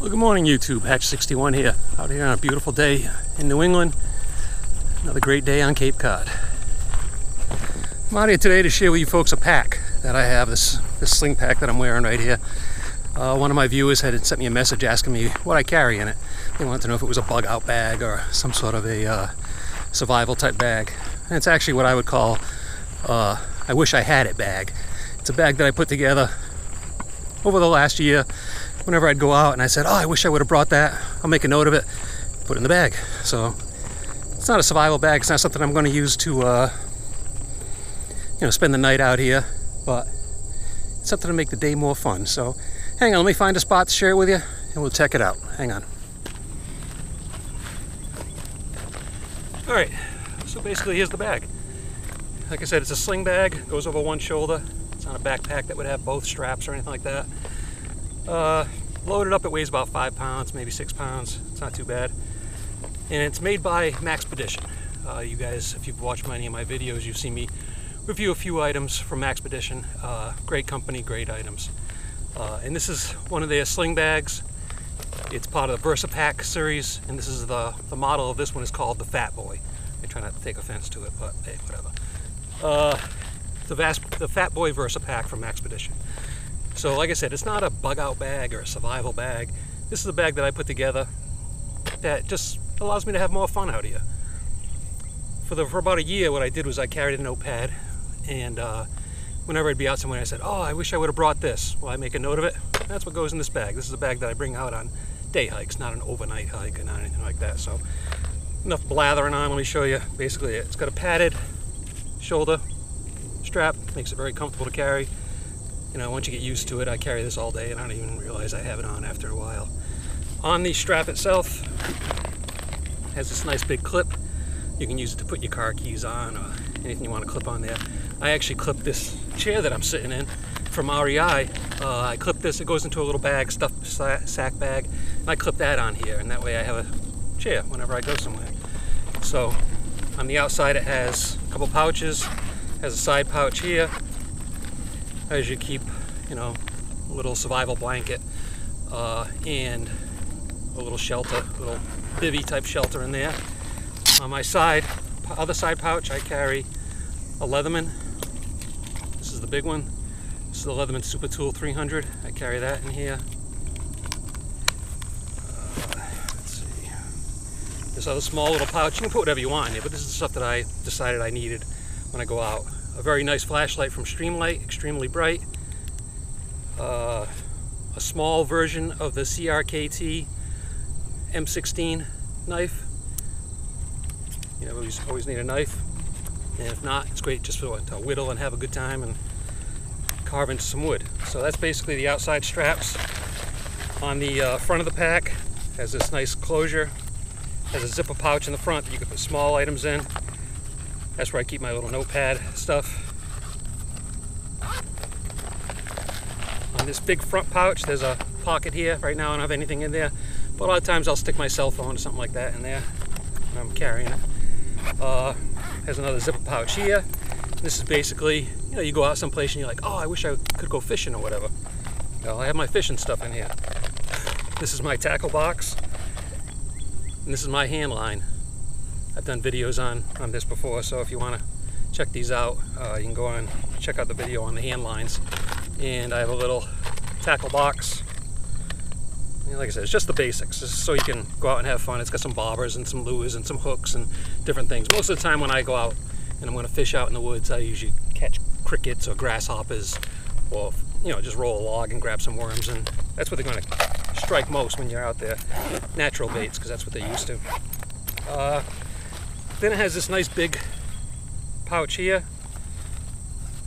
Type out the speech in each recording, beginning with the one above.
Well, good morning, YouTube. Hatch61 here, out here on a beautiful day in New England. Another great day on Cape Cod. I'm out here today to share with you folks a pack that I have, this, this sling pack that I'm wearing right here. Uh, one of my viewers had sent me a message asking me what I carry in it. They wanted to know if it was a bug out bag or some sort of a uh, survival type bag. And it's actually what I would call uh, I wish I had it bag. It's a bag that I put together over the last year whenever I'd go out and I said, oh, I wish I would have brought that. I'll make a note of it, put it in the bag. So it's not a survival bag. It's not something I'm going to use to, uh, you know, spend the night out here, but it's something to make the day more fun. So hang on, let me find a spot to share it with you and we'll check it out. Hang on. All right, so basically here's the bag. Like I said, it's a sling bag, goes over one shoulder. It's not a backpack that would have both straps or anything like that. Uh, loaded up, it weighs about five pounds, maybe six pounds. It's not too bad. And it's made by Maxpedition. Uh, you guys, if you've watched many of my videos, you've seen me review a few items from Maxpedition. Uh, great company, great items. Uh, and this is one of their sling bags. It's part of the Versipack series, and this is the, the model of this one is called the Fat Boy. I try not to take offense to it, but hey, whatever. Uh, the, vast, the Fat Boy Versipack from Maxpedition. So like I said, it's not a bug out bag or a survival bag. This is a bag that I put together that just allows me to have more fun out here. For, the, for about a year, what I did was I carried a notepad and uh, whenever I'd be out somewhere, I said, oh, I wish I would have brought this. Well, I make a note of it. That's what goes in this bag. This is a bag that I bring out on day hikes, not an overnight hike and not anything like that. So enough blathering on. Let me show you. Basically, it's got a padded shoulder strap. Makes it very comfortable to carry you know, once you get used to it, I carry this all day and I don't even realize I have it on after a while. On the strap itself, has this nice big clip. You can use it to put your car keys on or anything you want to clip on there. I actually clipped this chair that I'm sitting in from REI. Uh, I clipped this, it goes into a little bag, stuffed sack bag, and I clip that on here, and that way I have a chair whenever I go somewhere. So on the outside it has a couple pouches, has a side pouch here, as you keep, you know, a little survival blanket uh, and a little shelter, a little bivy type shelter in there. On my side, other side pouch, I carry a Leatherman. This is the big one. This is the Leatherman Super Tool 300. I carry that in here. Uh, let's see. This other small little pouch, you can put whatever you want in it, but this is the stuff that I decided I needed when I go out a very nice flashlight from Streamlight, extremely bright. Uh, a small version of the CRKT M16 knife. You know, always, always need a knife. And if not, it's great just for to whittle and have a good time and carve into some wood. So that's basically the outside straps. On the uh, front of the pack has this nice closure. Has a zipper pouch in the front that you can put small items in. That's where I keep my little notepad stuff. On this big front pouch, there's a pocket here. Right now I don't have anything in there, but a lot of times I'll stick my cell phone or something like that in there I'm carrying it. Uh, there's another zipper pouch here. This is basically, you know, you go out someplace and you're like, oh, I wish I could go fishing or whatever. Well, I have my fishing stuff in here. This is my tackle box, and this is my hand line. I've done videos on, on this before, so if you want to check these out, uh, you can go on check out the video on the hand lines. And I have a little tackle box. Like I said, it's just the basics, just so you can go out and have fun. It's got some bobbers and some lures and some hooks and different things. Most of the time when I go out and I'm going to fish out in the woods, I usually catch crickets or grasshoppers or, you know, just roll a log and grab some worms. And that's what they're going to strike most when you're out there. Natural baits, because that's what they're used to. Uh, then it has this nice big pouch here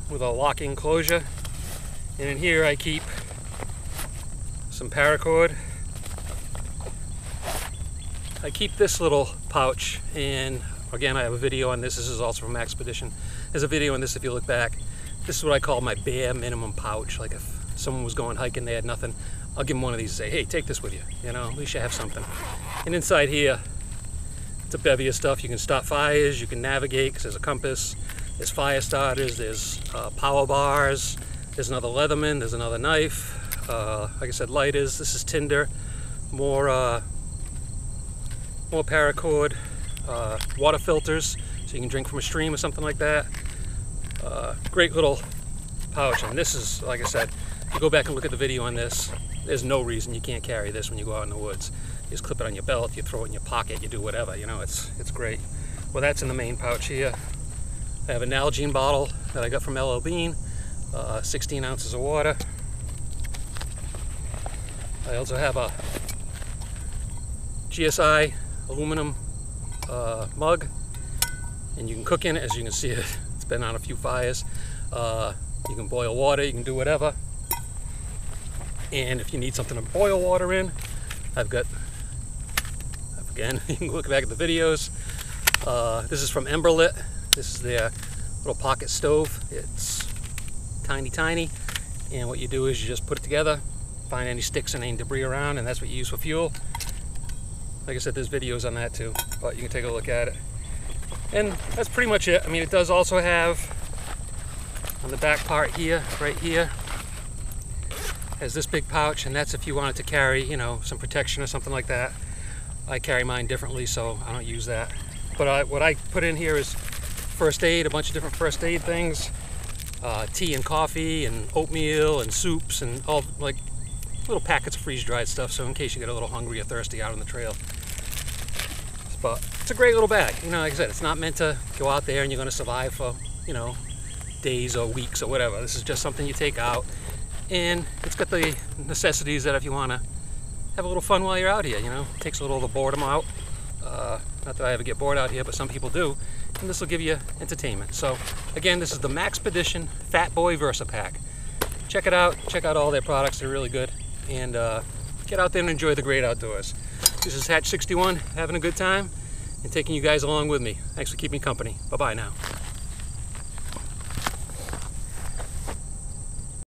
with a locking closure. And in here I keep some paracord. I keep this little pouch and again I have a video on this. This is also from Maxpedition. There's a video on this if you look back. This is what I call my bare minimum pouch. Like if someone was going hiking, they had nothing, I'll give them one of these and say, hey, take this with you. You know, at least you have something. And inside here, a bevy of stuff. You can start fires, you can navigate because there's a compass, there's fire starters, there's uh, power bars, there's another Leatherman, there's another knife, uh, like I said, lighters, this is tinder, more uh, more paracord, uh, water filters, so you can drink from a stream or something like that. Uh, great little pouch, and this is, like I said, you go back and look at the video on this, there's no reason you can't carry this when you go out in the woods. Just clip it on your belt, you throw it in your pocket, you do whatever, you know, it's, it's great. Well, that's in the main pouch here. I have an Nalgene bottle that I got from LL Bean, uh, 16 ounces of water. I also have a GSI aluminum uh, mug, and you can cook in it. As you can see, it's been on a few fires. Uh, you can boil water, you can do whatever. And if you need something to boil water in, I've got, again, you can look back at the videos. Uh, this is from Emberlit. This is their little pocket stove. It's tiny, tiny. And what you do is you just put it together, find any sticks and any debris around, and that's what you use for fuel. Like I said, there's videos on that too, but you can take a look at it. And that's pretty much it. I mean, it does also have on the back part here, right here, has this big pouch, and that's if you wanted to carry, you know, some protection or something like that. I carry mine differently, so I don't use that. But I, what I put in here is first aid, a bunch of different first aid things, uh, tea and coffee and oatmeal and soups and all like little packets of freeze-dried stuff. So in case you get a little hungry or thirsty out on the trail. But it's a great little bag. You know, like I said, it's not meant to go out there and you're going to survive for, you know, days or weeks or whatever. This is just something you take out and it's got the necessities that if you want to have a little fun while you're out here, you know, takes a little of the boredom out. Uh, not that I ever get bored out here, but some people do. And this will give you entertainment. So again, this is the Maxpedition Fat Boy Versipack. Check it out. Check out all their products. They're really good. And uh, get out there and enjoy the great outdoors. This is Hatch 61, having a good time and taking you guys along with me. Thanks for keeping company. Bye-bye now.